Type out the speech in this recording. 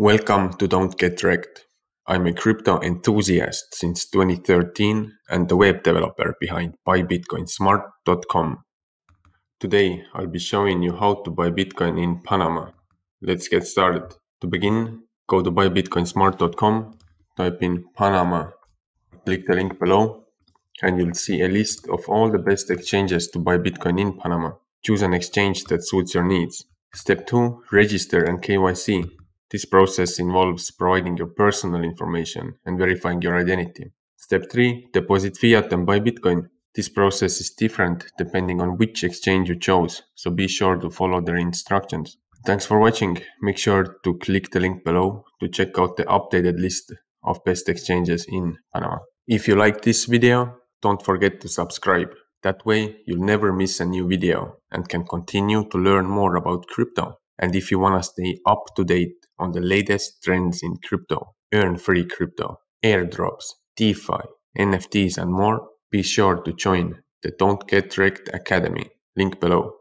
Welcome to Don't Get Wrecked. I'm a crypto enthusiast since 2013 and the web developer behind buybitcoinsmart.com. Today I'll be showing you how to buy Bitcoin in Panama. Let's get started. To begin, go to buybitcoinsmart.com, type in Panama, click the link below, and you'll see a list of all the best exchanges to buy Bitcoin in Panama. Choose an exchange that suits your needs. Step 2 Register and KYC. This process involves providing your personal information and verifying your identity. Step 3 Deposit fiat and buy Bitcoin. This process is different depending on which exchange you chose, so be sure to follow their instructions. Thanks for watching. Make sure to click the link below to check out the updated list of best exchanges in Panama. If you like this video, don't forget to subscribe. That way you'll never miss a new video and can continue to learn more about crypto. And if you want to stay up to date on the latest trends in crypto, earn free crypto, airdrops, DeFi, NFTs, and more, be sure to join the Don't Get Wrecked Academy. Link below.